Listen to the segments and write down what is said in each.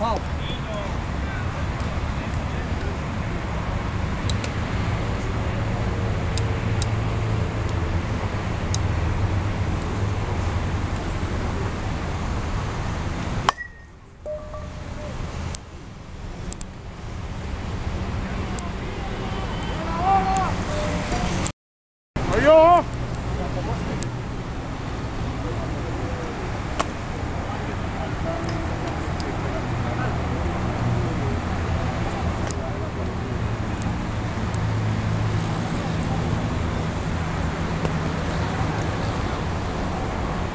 không Yo!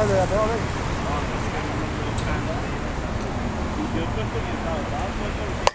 Hadi hadi hadi. Gördün mü? Daha fazla.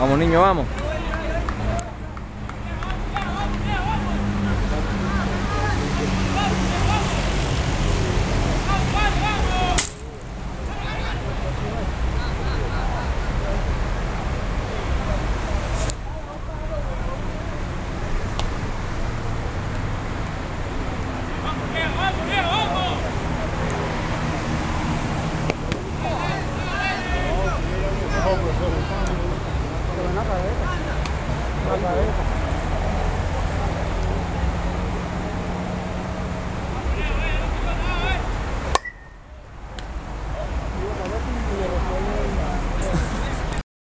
Vamos niño, vamos. है